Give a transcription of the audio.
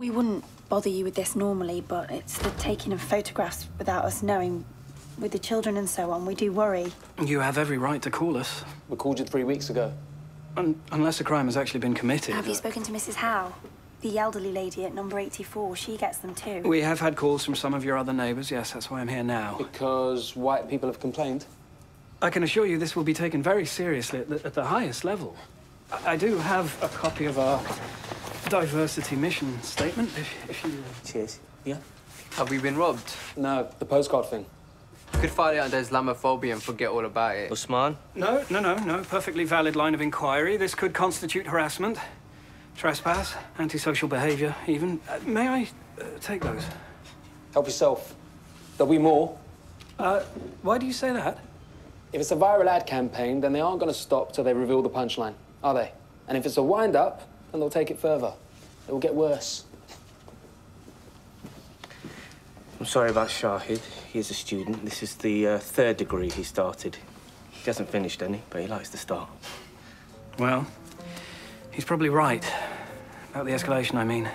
We wouldn't bother you with this normally, but it's the taking of photographs without us knowing. With the children and so on, we do worry. You have every right to call us. We called you three weeks ago. Un unless a crime has actually been committed. Have you spoken to Mrs. Howe? The elderly lady at number 84, she gets them too. We have had calls from some of your other neighbours, yes, that's why I'm here now. Because white people have complained? I can assure you this will be taken very seriously at the, at the highest level. I, I, do have a copy of our diversity mission statement, if, if you... Cheers. Yeah? Have we been robbed? No, the postcard thing. You could file it under Islamophobia and forget all about it. Usman? No, no, no, no. Perfectly valid line of inquiry. This could constitute harassment, trespass, antisocial behaviour, even. Uh, may I uh, take those? Help yourself. There'll be more. Uh, why do you say that? If it's a viral ad campaign, then they aren't going to stop till they reveal the punchline, are they? And if it's a wind-up, then they'll take it further. It will get worse. I'm sorry about Shahid. He is a student. This is the uh, third degree he started. He hasn't finished any, but he likes to start. Well, he's probably right. About the escalation, I mean.